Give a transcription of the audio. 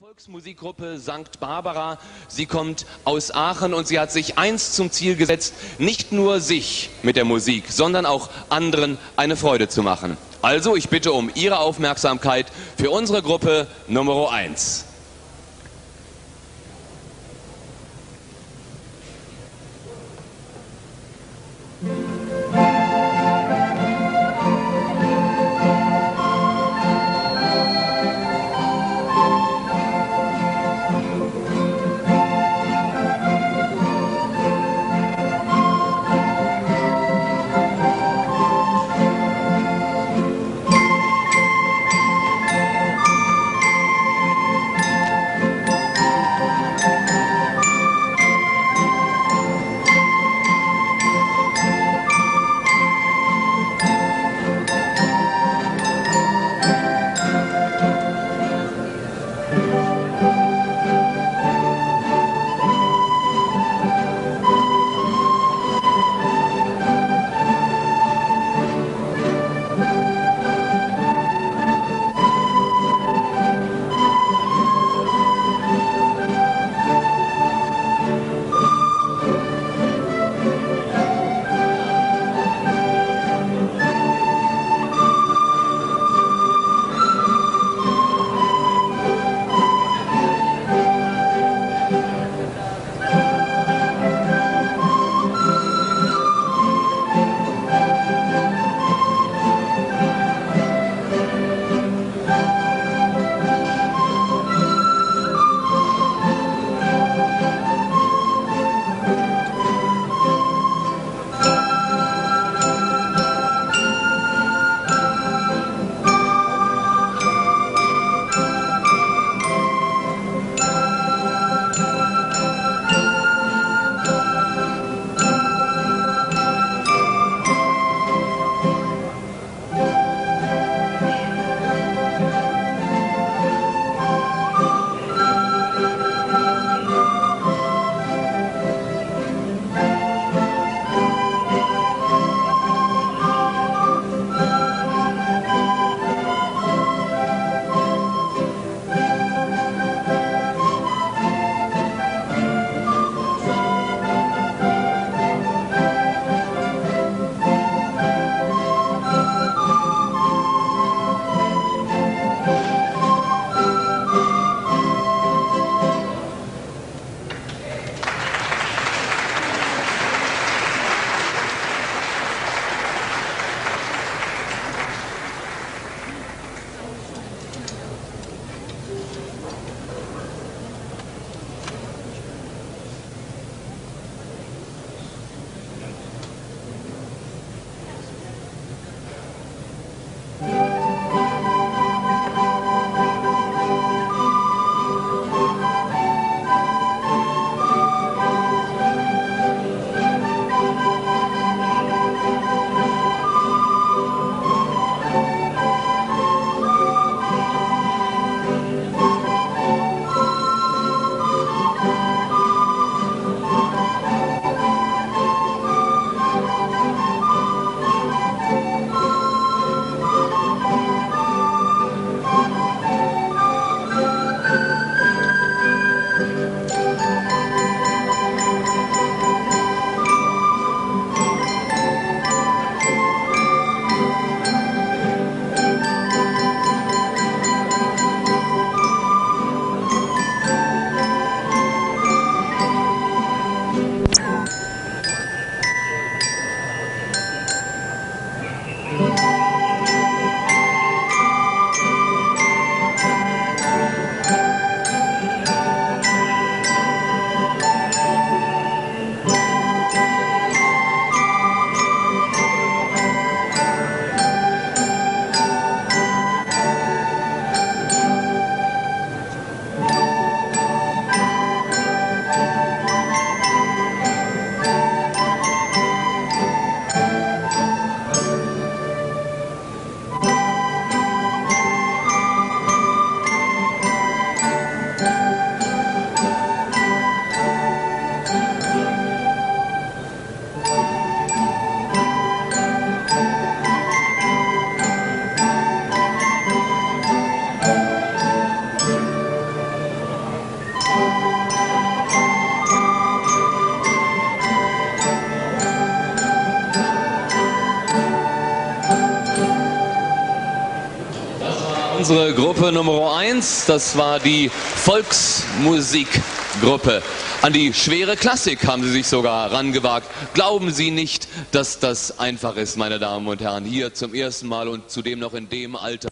Volksmusikgruppe St. Barbara. Sie kommt aus Aachen und sie hat sich eins zum Ziel gesetzt, nicht nur sich mit der Musik, sondern auch anderen eine Freude zu machen. Also, ich bitte um Ihre Aufmerksamkeit für unsere Gruppe Nummer 1. Unsere Gruppe Nummer 1. Das war die Volksmusikgruppe. An die schwere Klassik haben sie sich sogar rangewagt. Glauben Sie nicht, dass das einfach ist, meine Damen und Herren, hier zum ersten Mal und zudem noch in dem Alter.